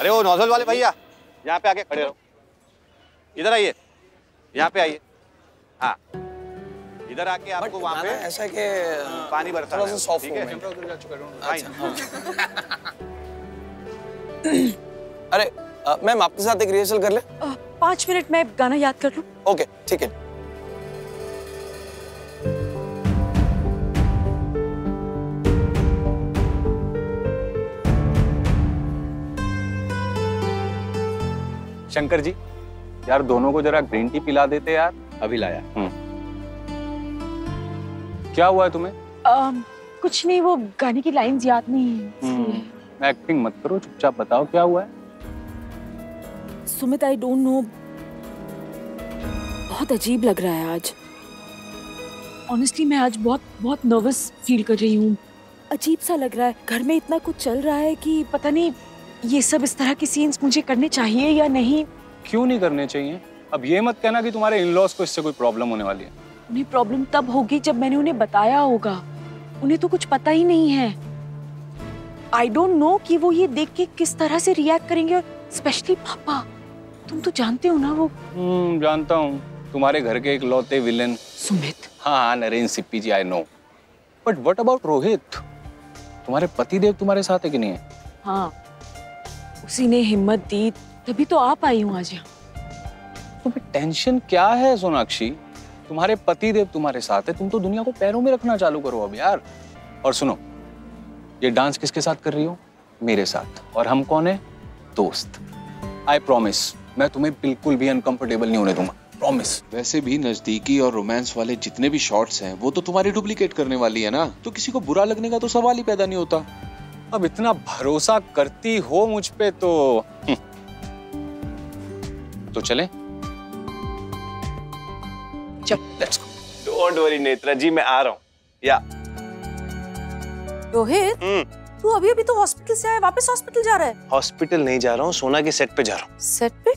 अरे वो नौजल वाले भैया यहाँ पे आके खड़े रहो। इधर आइए यहाँ पे आइए। हाँ इधर आके आपको वहाँ पे ऐसा कि पानी बरसा थोड़ा सा soft ठीक है? movement। अरे अ, मैम आपके साथ एक रिहर्सल कर ले। पाँच मिनट में गाना याद कर लूँ। ओके ठीक है। शंकर जी यार दोनों को जरा ग्रीन टी पिला देते यार। अभी लाया। क्या हुआ है तुम्हें? अ, कुछ नहीं वो गाने की लाइंस याद नहीं है इसलिए। एक्टिंग मत करो चुपचाप बताओ क्या हुआ है? सुमित आई डोंट नो बहुत अजीब लग रहा है आज। ऑनेस्टली मैं आज बहुत बहुत नर्वस फील कर रही हूँ। अजीब सा लग रहा है। घर में इतना कुछ चल रहा है कि पता नहीं ये सब इस तरह के सीन्स मुझे करने चाहिए या नहीं? क्यों नहीं करने चाहिए? अब ये मत कहना कि तुम्हारे इन लॉज को इससे कोई प्रॉब्लम होने वाली है। उन्हें प्रॉब्लम तब होगी जब मैंने उन्हें बताया होगा। उन्हें तो कुछ पता ही नहीं है। आई डोंट नो कि वो ये देख के किस तरह से रिएक्ट करेंगे और स्पेशली पापा तुम तो जानते हो ना वो। हम्म जानता हूँ। तुम्हारे घर के एक लौते विलेन सुमित। हाँ हाँ Narendra Sippy ji I know but what about Rohit? तुम्हारे पति देव तुम्हारे साथ है कि नहीं है? हाँ उसी ने हिम्मत दी तभी तो आप आई हूँ आज यहाँ। तो टेंशन क्या है सोनाक्षी? तुम्हारे पति देव तुम्हारे साथ है तुम तो दुनिया को पैरों में रखना चालू करो अब यार। और सुनो ये डांस किसके साथ कर रही हो? मेरे साथ। और हम कौन है? दोस्त। आई प्रॉमिस मैं तुम्हें बिल्कुल भी अनकंफर्टेबल नहीं होने दूँगा। प्रॉमिस वैसे भी नजदीकी और रोमांस वाले जितने भी शॉट्स हैं वो तो तुम्हारी डुप्लीकेट करने वाली है ना? तो किसी को बुरा लगने का तो सवाल ही पैदा नहीं होता। अब इतना भरोसा करती हो मुझ पे तो हम्म। तो चले। चल let's go don't worry Netra ji मैं आ रहा हूँ। या। रोहित हम्म। तू अभी अभी तो हॉस्पिटल से आया वापस हॉस्पिटल जा रहा है। हॉस्पिटल नहीं जा रहा हूँ सोना के सेट पे जा रहा हूँ। सेट पे?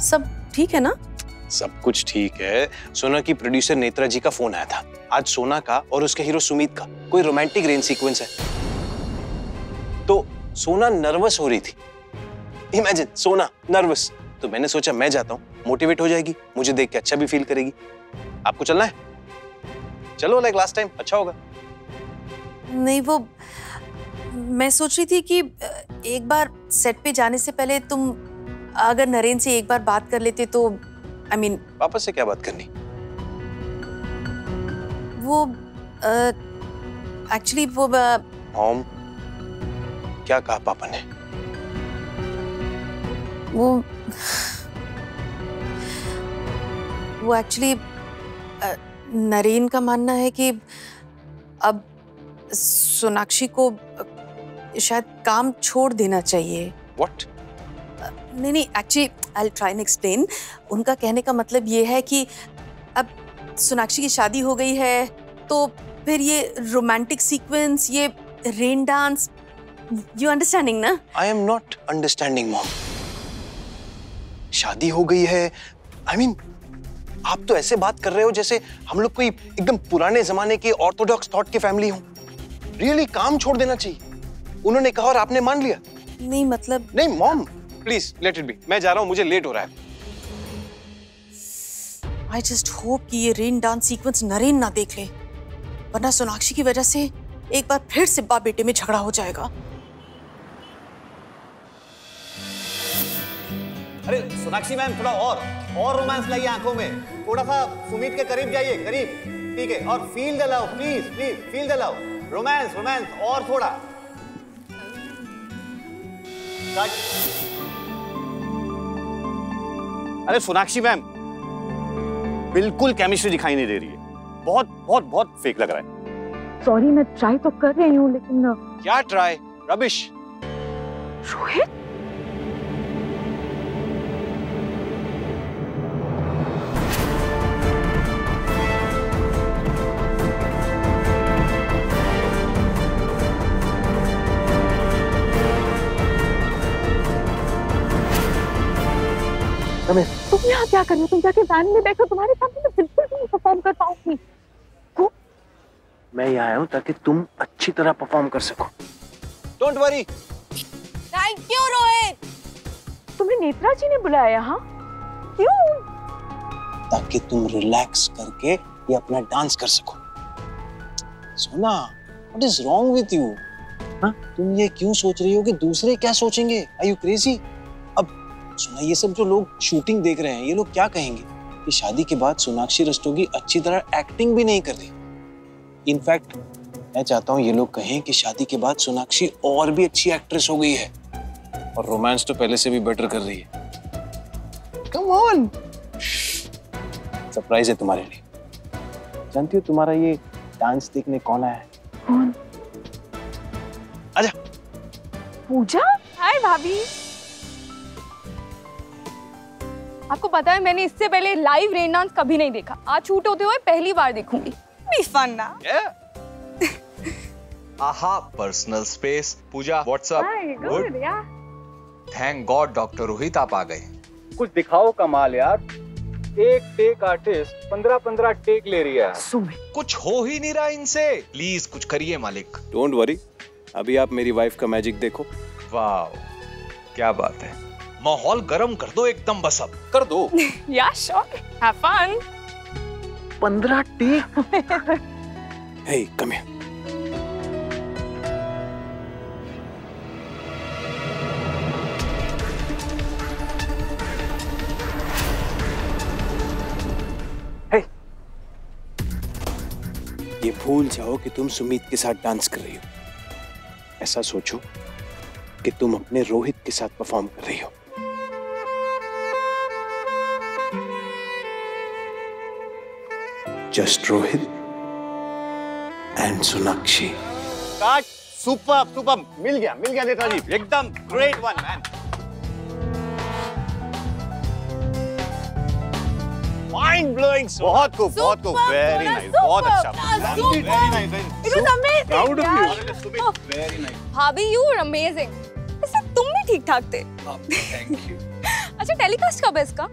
सब ठीक है ना? सब कुछ ठीक है। सोना की प्रोड्यूसर नेत्रा जी का फ़ोन आया था। आज सोना का और उसके हीरो सुमित का कोई रोमांटिक रेन सीक्वेंस है। तो सोना नर्वस हो रही थी। इमेजिन सोना नर्वस तो मैंने सोचा मैं जाता हूँ। मोटिवेट हो जाएगी मुझे देख के अच्छा भी फील करेगी। आपको चलना है? चलो लाइक लास्ट टाइम अच्छा होगा। नहीं वो मैं सोच रही थी कि एक बार सेट पे जाने से पहले तुम अगर नरेंद्र से एक बार बात कर लेते तो आई I मीन mean, वापस से क्या बात करनी? वो एक्चुअली वो मॉम क्या कहा पापा ने? वो वो एक्चुअली नरेन का मानना है कि अब सोनाक्षी को शायद काम छोड़ देना चाहिए। व्हाट नहीं नहीं actually I try and explain उनका कहने का मतलब ये है कि सोनाक्षी की शादी हो गई है तो फिर ये रोमांटिक सीक्वेंस ये रेन डांस यू अंडरस्टैंडिंग ना? I am not understanding mom शादी हो गई है आई I मीन mean, आप तो ऐसे बात कर रहे हो जैसे हम लोग कोई एकदम पुराने जमाने के ऑर्थोडॉक्स थॉट की फैमिली हो। रियली really, काम छोड़ देना चाहिए। उन्होंने कहा और आपने मान लिया। नहीं मतलब नहीं mom please let it be मैं जा रहा हूँ मुझे लेट हो रहा है। आई जस्ट होप कि ये रेन डांस सीक्वेंस नरेन ना देख ले। वरना सोनाक्षी की वजह से एक बार फिर से बाप बेटे में झगड़ा हो जाएगा। अरे, सोनाक्षी मैम, थोड़ा और और रोमांस लाइए आँखों में। थोड़ा सा सुमित के करीब जाइए, करीब। ठीक है, और feel the love please please feel the love romance romance और थोड़ा। अरे, सोनाक्षी मैम बिल्कुल केमिस्ट्री दिखाई नहीं दे रही है। बहुत बहुत बहुत फेक लग रहा है। सॉरी मैं ट्राई तो कर रही हूँ लेकिन क्या ट्राई रबिश रोहित? यहाँ क्या कर रहे हो? तुम जाके वैन में बैठो तुम्हारे सामने मैं बिल्कुल भी नहीं परफॉर्म कर पाऊँगी। मैं यहाँ आया हूँ ताकि तुम अच्छी तरह परफॉर्म कर सको। Don't worry thank you Rohit तुम्हें नेत्रा जी ने बुलाया यहाँ क्यों? ताकि तुम रिलैक्स करके ये अपना डांस कर सको। Sona what is wrong with you हाँ? तुम ये क्यों सोच रही हो कि दूसरे क्या सोचेंगे? आर यू क्रेजी सुना ये सब जो लोग शूटिंग देख रहे हैं ये लोग क्या कहेंगे? कि शादी के बाद सोनाक्षी रस्तोगी अच्छी तरह एक्टिंग भी नहीं कर रही। इनफैक्ट मैं चाहता हूँ ये लोग कहें कि शादी के बाद सोनाक्षी और भी अच्छी एक्ट्रेस हो गई है। और रोमांस तो पहले से भी बेटर कर रही है। कम ऑन सरप्राइज़ है तुम्हारे लिए। जानती हो तुम्हारा ये डांस देखने कौन आया है? कौन? आजा। पूजा? हाय भाभी। आपको पता है मैंने इससे पहले लाइव रेन डांस कभी नहीं देखा। आज शूट होते हुए पहली बार देखूँगी। बी फन ना। आहा personal space Pooja what's up good thank God doctor Rohit आप आ गए। कुछ दिखाओ कमाल यार। एक टेक आर्टिस्ट पंद्रह पंद्रह टेक ले रही है। सुमित कुछ हो ही नहीं रहा इनसे। प्लीज़ कुछ करिए मालिक। डोंट वरी अभी आप मेरी वाइफ का मैजिक देखो। वाह क्या बात है। माहौल गरम कर दो एकदम बस अब। कर दो। या श्योर हैव फन पंद्रह टेक। हे कम हियर ये भूल जाओ कि तुम सुमित के साथ डांस कर रही हो। ऐसा सोचो कि तुम अपने रोहित के साथ परफॉर्म कर रही हो। Just Rohit and Sonakshi super super मिल गया मिल गया नेताजी एकदम great one man mind blowing बहुत खूब बहुत खूब वेरी नाइस बहुत अच्छा। Very nice it was amazing proud of you very nice भाभी यू आर अमेजिंग वैसे तुम भी ठीक ठाक थे. थैंक यू अच्छा टेलीकास्ट कब है इसका?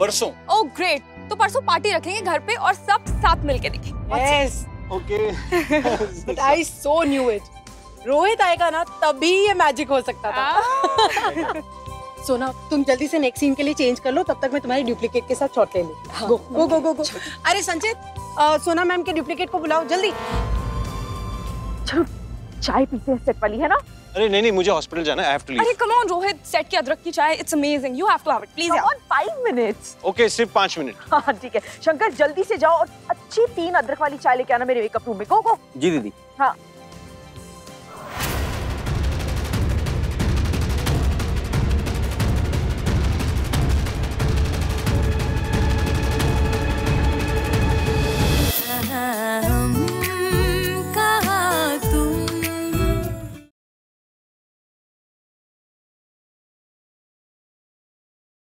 परसों. ओह ग्रेट तो परसों पार्टी रखेंगे घर पे और सब साथ मिलके देखेंगे। Yes okay I so knew it Rohit आएगा ना तभी ये मैजिक हो सकता था। सोना तुम जल्दी से नेक्स्ट सीन के लिए चेंज कर लो तब तक मैं तुम्हारी डुप्लीकेट के साथ शॉट ले लूँ। गो गो गो गो गो अरे संचित सोना मैम के डुप्लीकेट को बुलाओ जल्दी। चलो चाय पीते हैं सेट वाली है ना? अरे नहीं नहीं मुझे हॉस्पिटल जाना आई हैव टू लीव अरे कम ऑन रोहित सेट की अदरक की चाय it's amazing you have to have it please come on 5 minutes okay सिर्फ़ 5 मिनट हाँ ठीक है। शंकर जल्दी से जाओ और अच्छी तीन अदरक वाली चाय लेके आना मेरे मेकअप रूम में। गो गो जी दीदी। हाँ।